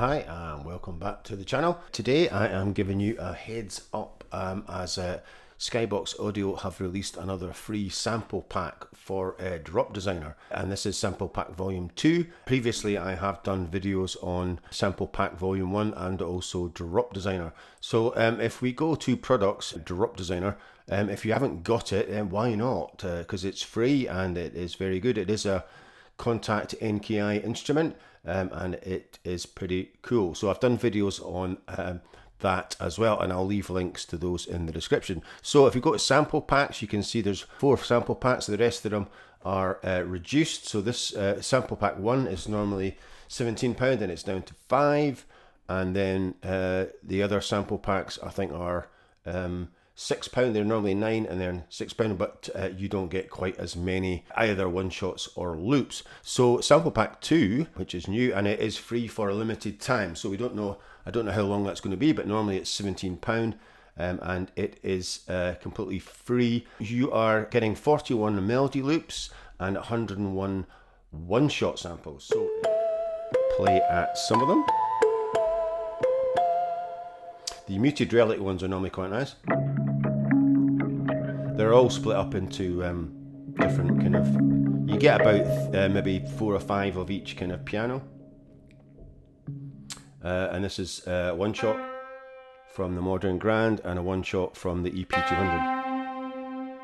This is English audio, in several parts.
Hi and welcome back to the channel. Today I am giving you a heads up um, as uh, Skybox Audio have released another free sample pack for uh, Drop Designer and this is sample pack volume 2. Previously I have done videos on sample pack volume 1 and also Drop Designer. So um, if we go to products, Drop Designer, um, if you haven't got it then why not because uh, it's free and it is very good. It is a Kontakt NKI instrument um, and it is pretty cool. So I've done videos on um, that as well and I'll leave links to those in the description. So if you go to sample packs you can see there's four sample packs, the rest of them are uh, reduced. So this uh, sample pack one is normally £17 and it's down to 5 and then uh, the other sample packs I think are um, six pound. They're normally nine and then six pound, but uh, you don't get quite as many either one shots or loops. So sample pack two, which is new and it is free for a limited time. So we don't know. I don't know how long that's going to be, but normally it's seventeen pound. Um, and it is uh, completely free. You are getting 41 melody loops and 101 one-shot samples. So play at some of them. The muted relic ones are normally quite nice they're all split up into um, different kind of. You get about uh, maybe four or five of each kind of piano. Uh, and this is uh, one shot from the Modern Grand and a one shot from the EP200.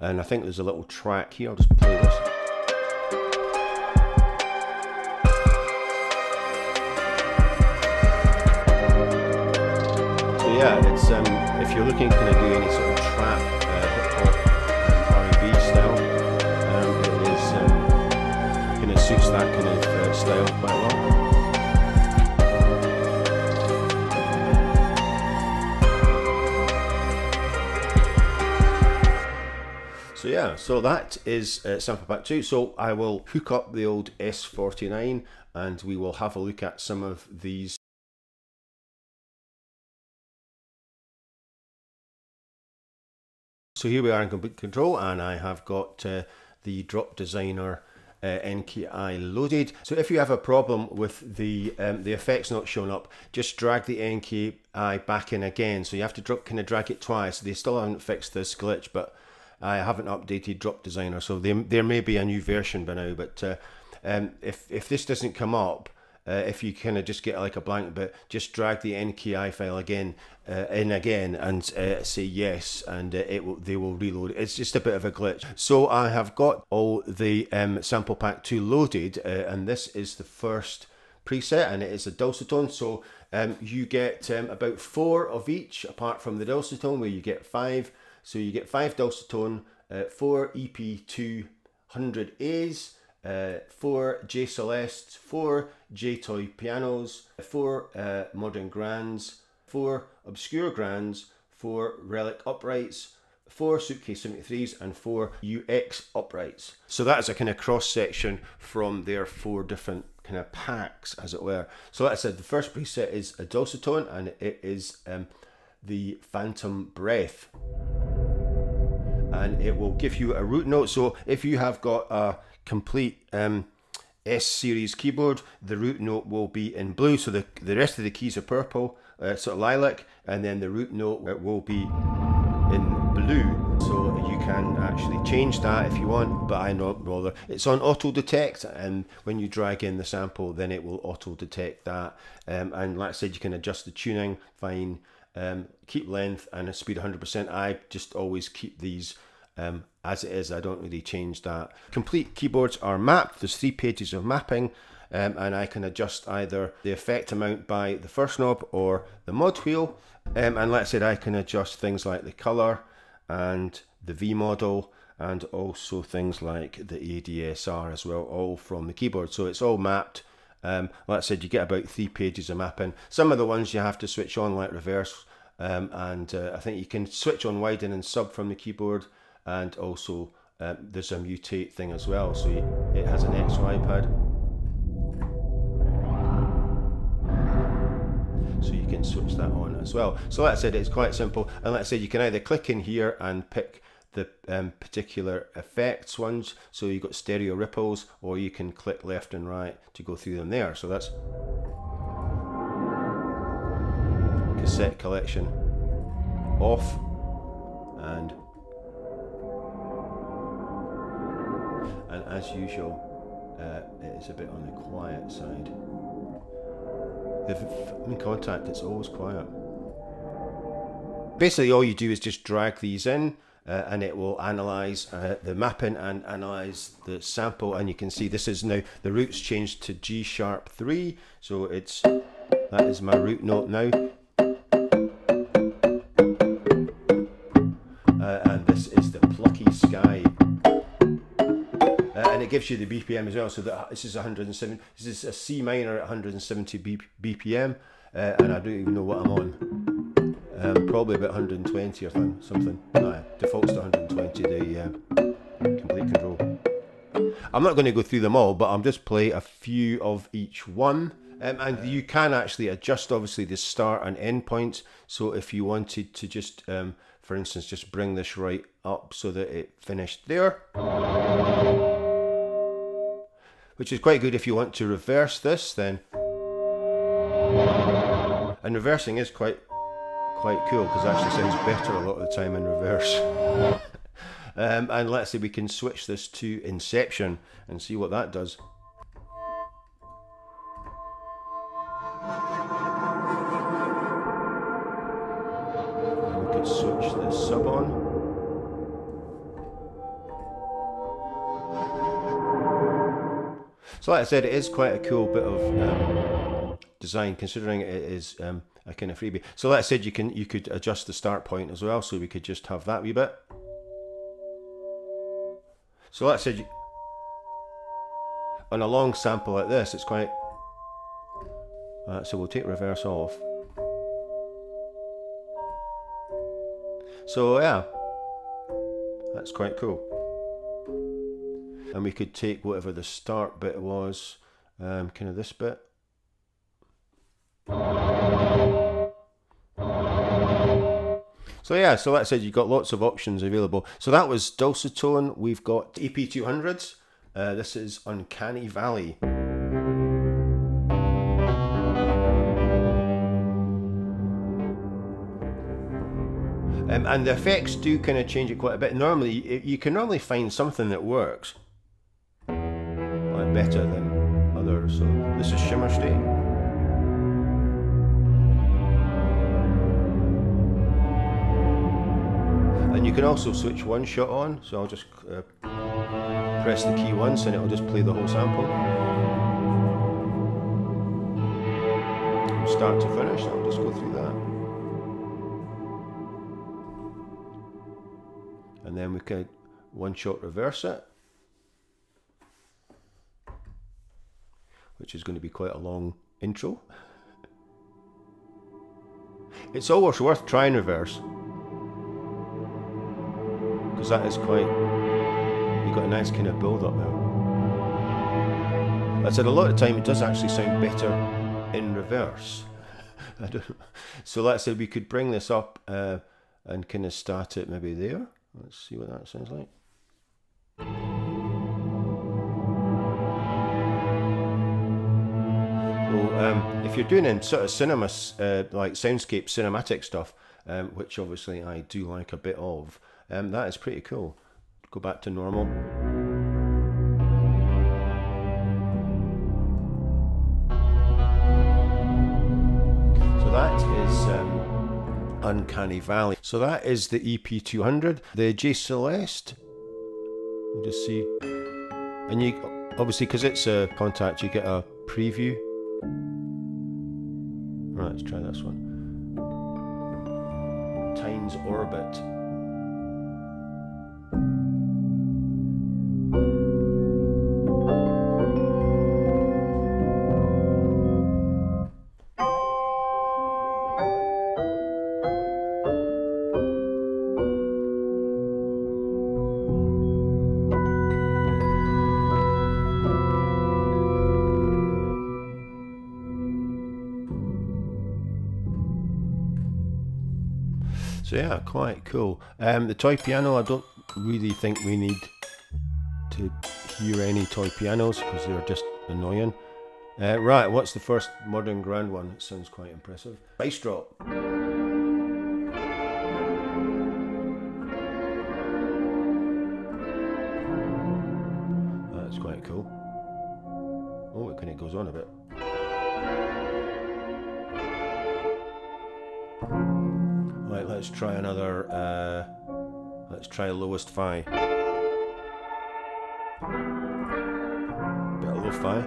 And I think there's a little track here. I'll just play this. Yeah, it's um, if you're looking to do any sort of trap, uh, hop, R&B style, um, it is um, kind of suits that kind of uh, style quite well. So yeah, so that is uh, sample pack two. So I will hook up the old S49 and we will have a look at some of these So here we are in Komplete Kontrol and I have got uh, the drop designer uh, NKI loaded. So if you have a problem with the um, the effects not showing up, just drag the NKI back in again. So you have to drop, kind of drag it twice. They still haven't fixed this glitch, but I haven't updated drop designer. So there, there may be a new version by now, but uh, um, if, if this doesn't come up, uh, if you kind of just get like a blank bit, just drag the NKI file again uh, in again and uh, say yes, and uh, it will they will reload. It's just a bit of a glitch. So I have got all the um, sample pack two loaded, uh, and this is the first preset, and it is a dulcitone. So um, you get um, about four of each, apart from the dulcitone, where you get five. So you get five dulcitone, uh, four EP two hundred A's uh, four J Celestes, four J Toy pianos, four uh, modern grands, four obscure grands, four relic uprights, four suitcase 73s and four UX uprights. So that is a kind of cross section from their four different kind of packs as it were. So like I said, the first preset is a dulcitone and it is um, the Phantom Breath. And it will give you a root note. So if you have got a Komplete um, S series keyboard, the root note will be in blue, so the, the rest of the keys are purple, uh, sort of lilac, and then the root note will be in blue. So you can actually change that if you want, but I not bother. It's on auto detect, and when you drag in the sample, then it will auto detect that. Um, and like I said, you can adjust the tuning, fine, um, keep length and speed 100%. I just always keep these um, as it is. I don't really change that. Komplete keyboards are mapped. There's three pages of mapping. Um, and I can adjust either the effect amount by the first knob or the mod wheel. Um, and let's say I can adjust things like the color and the V model and also things like the ADSR as well, all from the keyboard. So it's all mapped. Um, like I said, you get about three pages of mapping. Some of the ones you have to switch on like reverse um, and uh, I think you can switch on widen and sub from the keyboard and also um, there's a mutate thing as well so it has an XY pad. So you can switch that on as well. So like I said it's quite simple. And like I said you can either click in here and pick the um, particular effects ones. So you've got stereo ripples or you can click left and right to go through them there. So that's cassette collection off. And and as usual uh, it is a bit on the quiet side. If I'm in Kontakt, it's always quiet. Basically, all you do is just drag these in, uh, and it will analyze uh, the mapping and analyze the sample. And you can see this is now the root's changed to G sharp three, so it's that is my root note now. Gives you the BPM as well. So that this is 107. This is a C minor at 170 BPM, uh, and I don't even know what I'm on. Um, probably about 120 or something. Uh, defaults to 120. The uh, Komplete Kontrol. I'm not going to go through them all, but I'll just play a few of each one. Um, and you can actually adjust, obviously, the start and end points. So if you wanted to just, um, for instance, just bring this right up so that it finished there which is quite good if you want to reverse this then. And reversing is quite quite cool because actually sounds better a lot of the time in reverse. um, and let's say we can switch this to Inception and see what that does. We could switch the sub on. So like I said, it is quite a cool bit of um, design considering it is um, a kind of freebie. So like I said, you can you could adjust the start point as well, so we could just have that wee bit. So like I said, on a long sample like this, it's quite. Uh, so we'll take reverse off. So yeah, that's quite cool and we could take whatever the start bit was, um, kind of this bit. So yeah, so like I said, you've got lots of options available. So that was Dulcitone. We've got EP200s. Uh, this is Uncanny Valley. Um, and the effects do kind of change it quite a bit. Normally, you can normally find something that works better than others. So this is Shimmer State. And you can also switch one shot on, so I'll just uh, press the key once and it'll just play the whole sample. Start to finish, I'll just go through that. And then we can one shot reverse it. Which is going to be quite a long intro. It's always worth trying reverse because that is quite. You've got a nice kind of build up now. I said a lot of time it does actually sound better in reverse. so let's say we could bring this up uh, and kind of start it maybe there. Let's see what that sounds like. Um, if you're doing in sort of cinema, uh, like soundscape cinematic stuff, um, which obviously I do like a bit of, um, that is pretty cool. Go back to normal. So that is um, Uncanny Valley. So that is the EP200. The J Celeste, you just see, and you obviously because it's a Kontakt, you get a preview Right, let's try this one. Tyne's Orbit. So yeah, quite cool. Um, the toy piano, I don't really think we need to hear any toy pianos because they're just annoying. Uh, right, what's the first modern grand one? It sounds quite impressive. Bass drop. That's quite cool. Oh, it kind of goes on a bit. Try another. Uh, let's try lowest fi. Bit of low fi.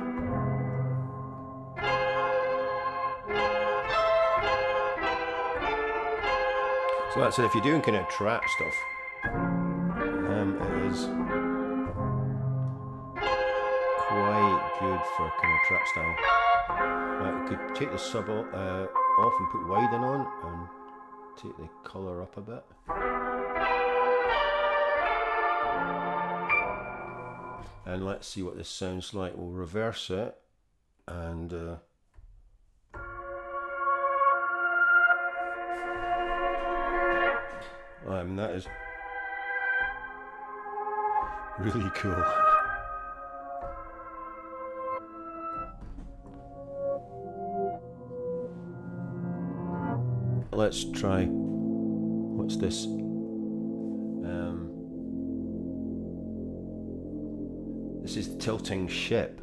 So that's it. If you're doing kind of trap stuff, um, it is quite good for kind of trap style. Right, I could take the sub uh, off and put widen on and take the colour up a bit. And let's see what this sounds like. We'll reverse it and uh, I mean that is really cool. Let's try. What's this? Um, this is the tilting ship.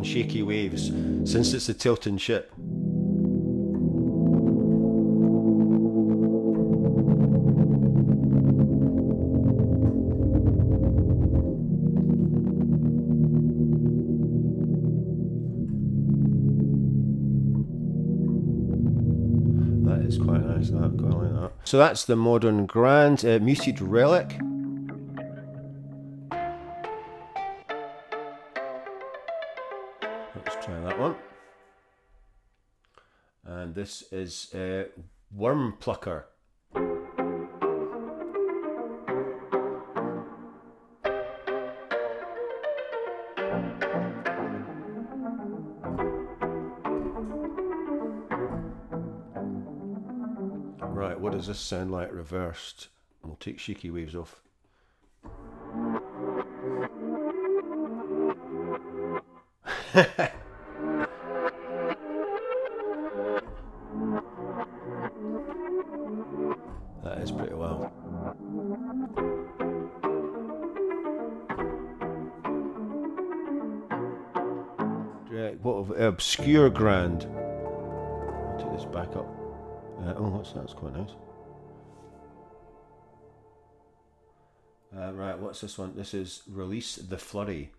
Shaky waves since it's a tilting ship. So that's the modern grand uh, muted relic. Let's try that one. And this is uh, worm plucker. Right, what does oh. this sound like reversed? And We'll take shaky waves off. that is pretty well. Yeah, what of obscure grand? Oh, what's that? That's quite nice. Uh, right, what's this one? This is Release the Flurry.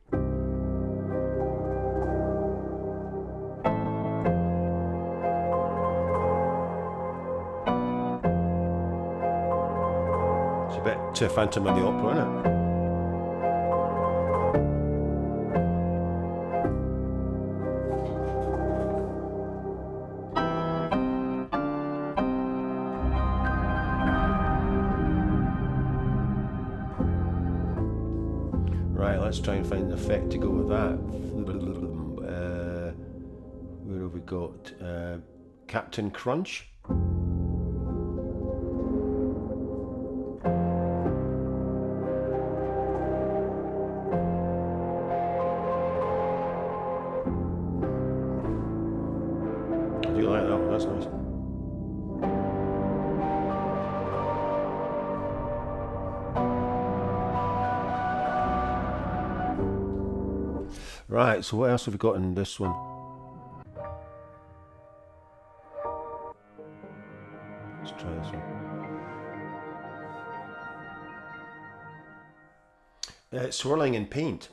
It's a bit uh, Phantom of the Opera, isn't it? Effect to go with that. Uh, where have we got? Uh, Captain Crunch. Right, so what else have we got in this one? Let's try this one. Uh, swirling in paint.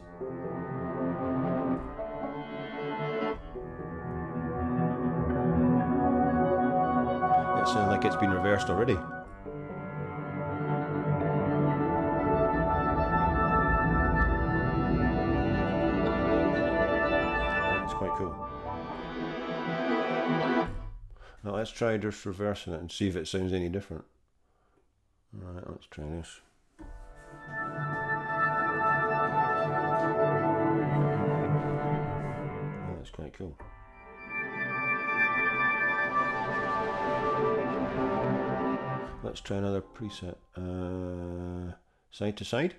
It sounds like it's been reversed already. Let's try just reversing it and see if it sounds any different. Alright, let's try this. That's quite cool. Let's try another preset. Uh, side to side.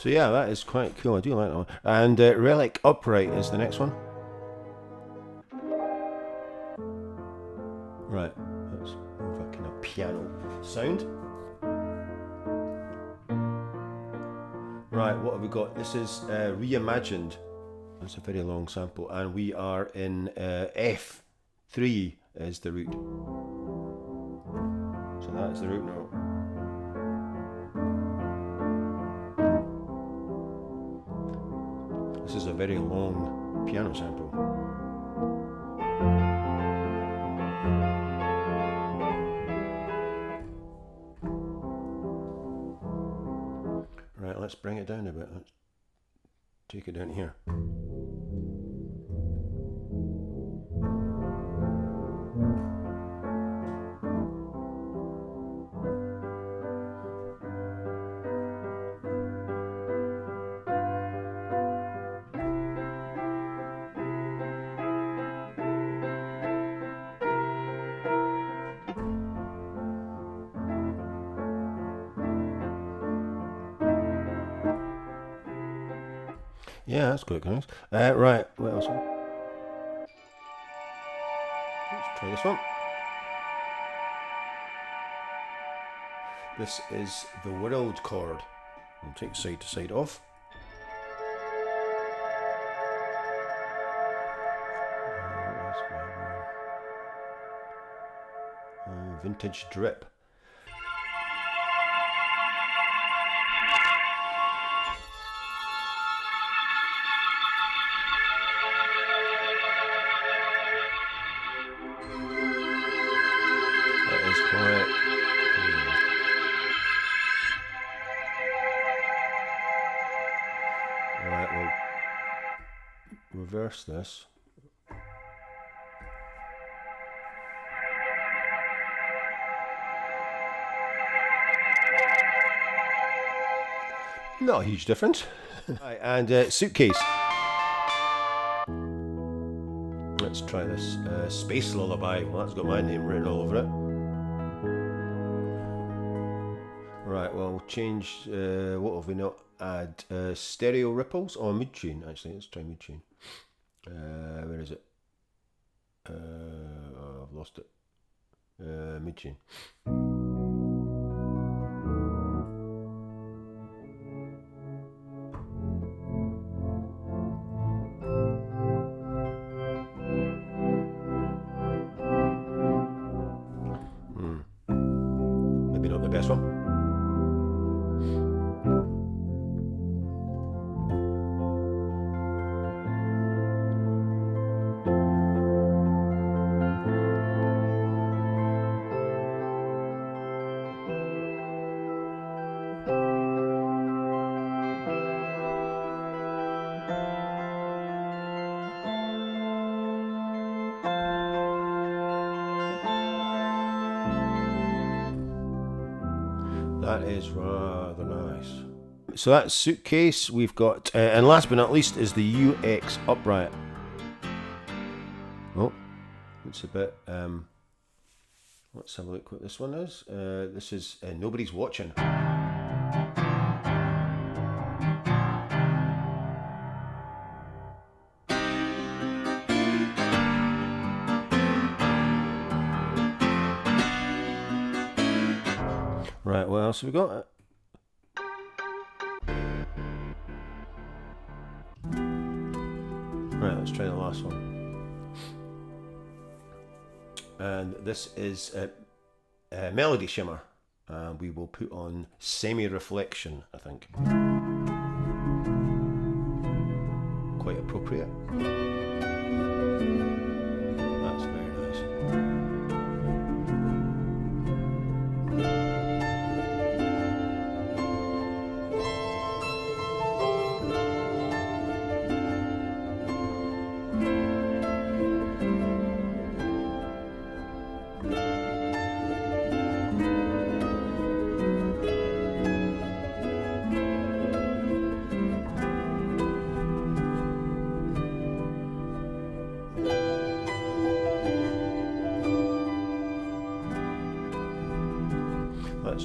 So yeah, that is quite cool. I do like that one. And uh, Relic Upright is the next one. Right, that's more of a kind of piano sound. Right, what have we got? This is uh, reimagined. That's a very long sample, and we are in uh, F3 is the root. So that is the root note. This is a very long piano sample. Right, let's bring it down a bit. Let's take it down here. Yeah, that's quite guys. Uh, right, what else? Let's try this one. This is the world chord. I'll take side to side off. Uh, vintage drip. This. Not a huge difference. right, and uh, suitcase. Let's try this. Uh, Space Lullaby. Well, that's got my name written all over it. Right, well, we'll change. Uh, what have we not? Add uh, stereo ripples or mid tune. Actually, let's try mid tune. Uh, where is it? Uh, oh, I've lost it. Uh, mid That is rather nice. So that's suitcase. We've got, uh, and last but not least, is the UX upright. Oh, it's a bit. Um, let's have a look what this one is. Uh, this is uh, nobody's watching. Right, what else have we got? Right, let's try the last one. And this is a, a melody shimmer. Uh, we will put on semi reflection, I think. Quite appropriate.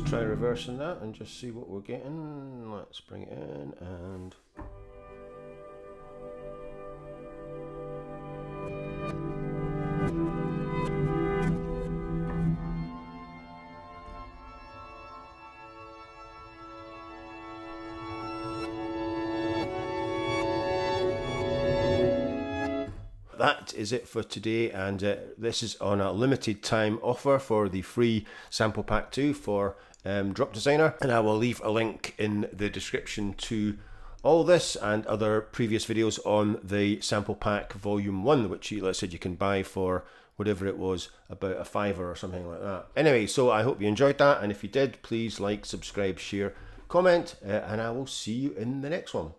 Try reversing that and just see what we're getting. Let's bring it in and that is it for today. And uh, this is on a limited time offer for the free sample pack 2 for um, drop designer. And i will leave a link in the description to all this and other previous videos on the sample pack volume 1 which like I said you can buy for whatever it was about a fiver or something like that. Anyway so i hope you enjoyed that. And if you did please like subscribe share comment uh, and i will see you in the next one